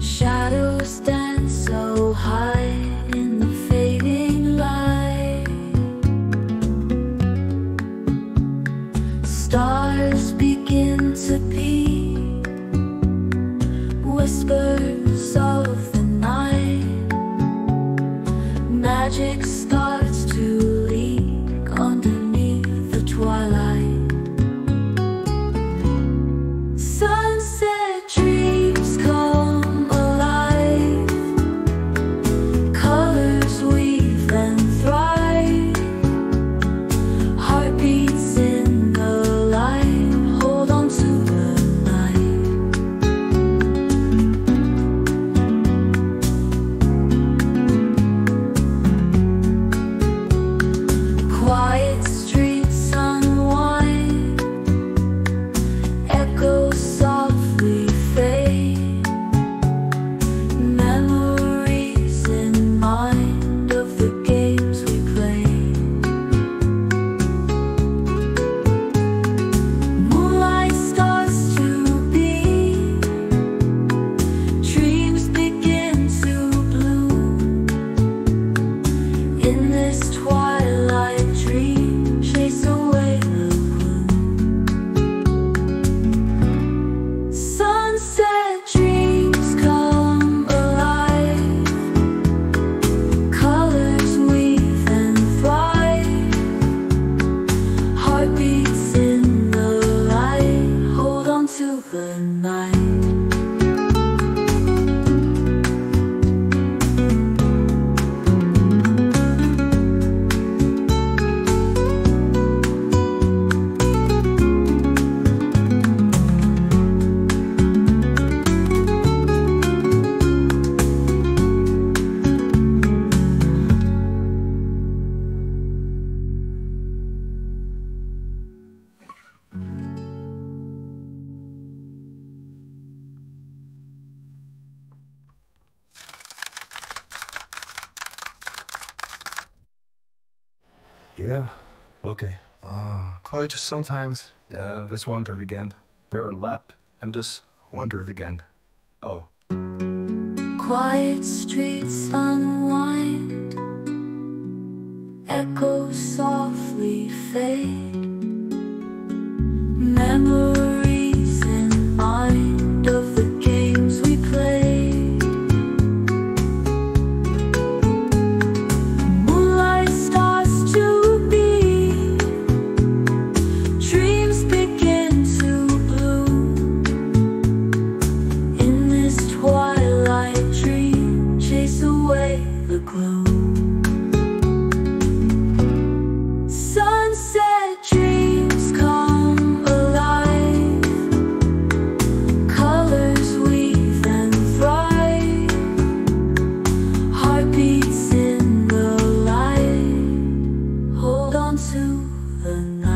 Shadows stand so high in the fading light. Stars begin to peep, whispers of. heartbeat. Yeah. Okay. Uh, I just sometimes uh, this wonder again. There Bear lap and just wonder again. Oh. Quiet streets unwind. Echo softly fade. 嗯